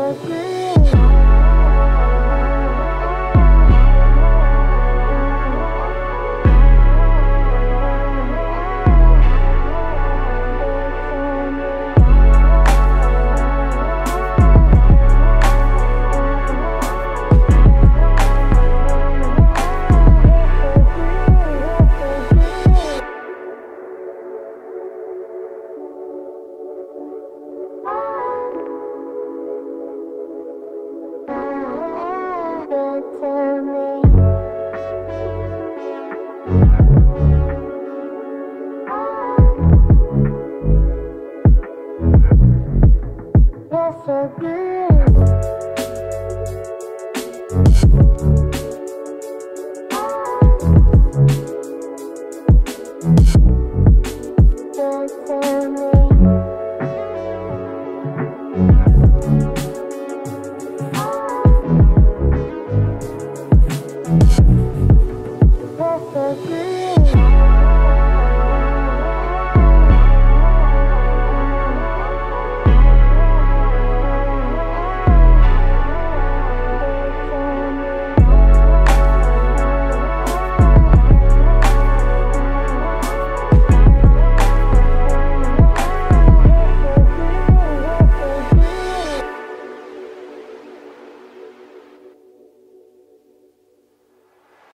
perfect. Thank you.